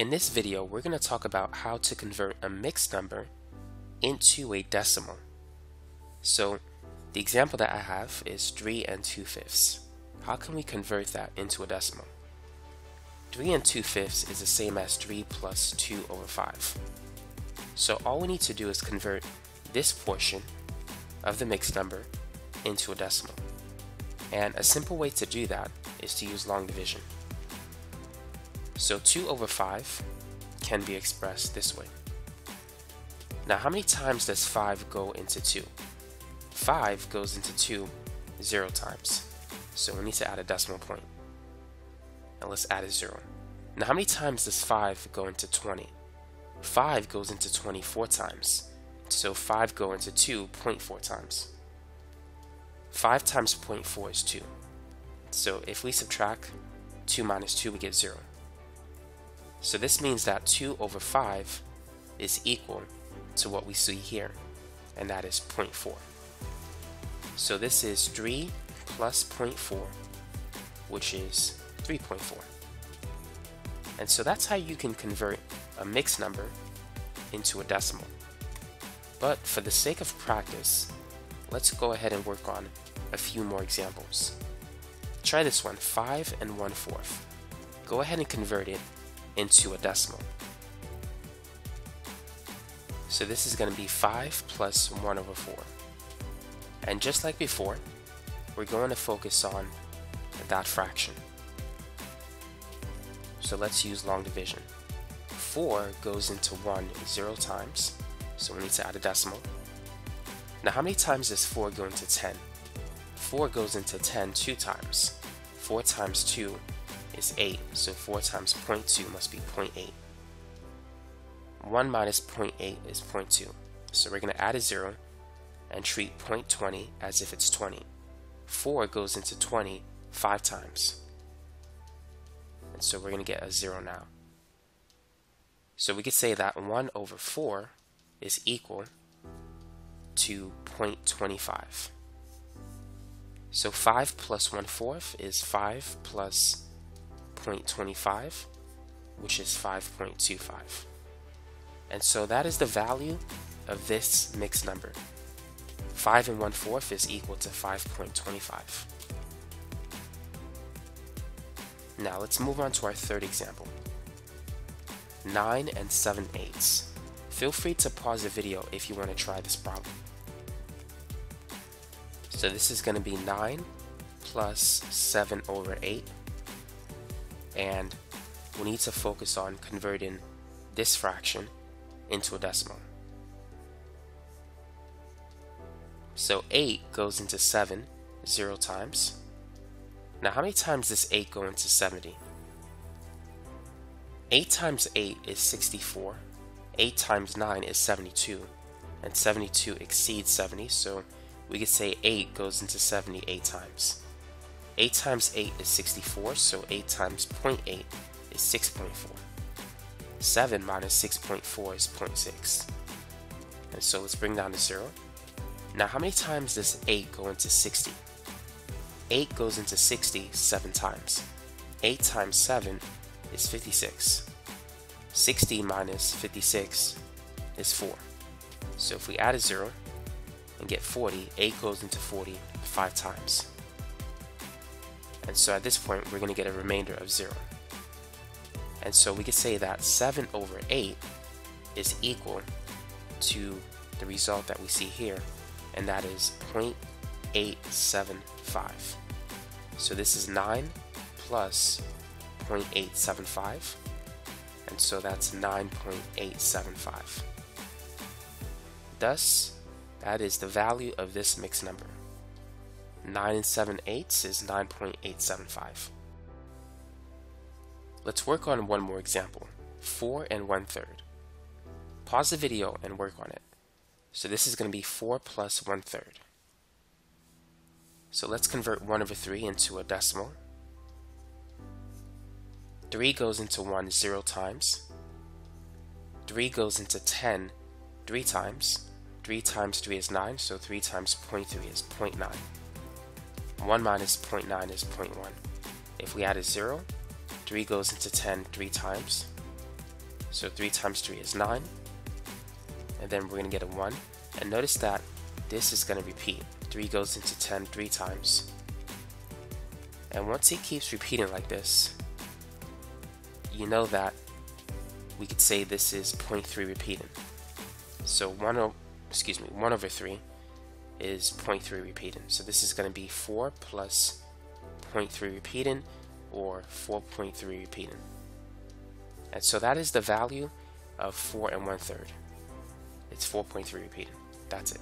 In this video, we're going to talk about how to convert a mixed number into a decimal. So the example that I have is 3 and 2 fifths. How can we convert that into a decimal? 3 and 2 fifths is the same as 3 plus 2 over 5. So all we need to do is convert this portion of the mixed number into a decimal. And a simple way to do that is to use long division. So 2 over 5 can be expressed this way. Now how many times does 5 go into 2? 5 goes into 2 0 times. So we need to add a decimal point. And let's add a 0. Now how many times does 5 go into 20? 5 goes into 24 times. So 5 go into 2 0.4 times. 5 times 0.4 is 2. So if we subtract 2 minus 2, we get 0. So this means that 2 over 5 is equal to what we see here, and that is 0.4. So this is 3 plus 0.4, which is 3.4. And so that's how you can convert a mixed number into a decimal. But for the sake of practice, let's go ahead and work on a few more examples. Try this one, 5 and 1 fourth. Go ahead and convert it into a decimal. So this is going to be 5 plus 1 over 4. And just like before, we're going to focus on that fraction. So let's use long division. 4 goes into 1 0 times, so we need to add a decimal. Now how many times does 4 go into 10? 4 goes into 10 two times. 4 times 2 is 8, so 4 times 0.2 must be 0.8. 1 minus 0.8 is 0.2, so we're going to add a 0 and treat 0.20 as if it's 20. 4 goes into 20 5 times, and so we're going to get a 0 now. So we could say that 1 over 4 is equal to 0.25. So 5 plus 1 fourth is 5 plus 0.25, which is 5.25. And so that is the value of this mixed number. 5 and 1 fourth is equal to 5.25. Now let's move on to our third example. 9 and 7 eighths. Feel free to pause the video if you want to try this problem. So this is going to be 9 plus 7 over 8 and we need to focus on converting this fraction into a decimal. So 8 goes into 7 0 times. Now how many times does 8 go into 70? 8 times 8 is 64. 8 times 9 is 72. And 72 exceeds 70, so we could say 8 goes into 70 8 times. 8 times 8 is 64, so 8 times 0.8 is 6.4. 7 minus 6.4 is 0.6. And so let's bring down to 0. Now how many times does 8 go into 60? 8 goes into 60 7 times. 8 times 7 is 56. 60 minus 56 is 4. So if we add a 0 and get 40, 8 goes into 40 5 times. And so at this point, we're going to get a remainder of 0. And so we could say that 7 over 8 is equal to the result that we see here, and that is 0.875. So this is 9 plus 0.875, and so that's 9.875. Thus, that is the value of this mixed number. 9 and 7 eighths is 9.875. Let's work on one more example, 4 and 1 third. Pause the video and work on it. So this is going to be 4 plus 1 third. So let's convert 1 over 3 into a decimal. 3 goes into 1 0 times. 3 goes into 10 3 times. 3 times 3 is 9, so 3 times 0.3 is 0.9. 1 minus 0.9 is 0.1. If we add a 0, 3 goes into 10 3 times. So 3 times 3 is 9. And then we're going to get a 1. And notice that this is going to repeat. 3 goes into 10 three times. And once it keeps repeating like this, you know that we could say this is 0.3 repeating. So 1 over, excuse me, 1 over 3 is 0.3 repeating. So this is going to be 4 plus 0.3 repeating or 4.3 repeating. And so that is the value of 4 and 1 third. It's 4.3 repeating. That's it.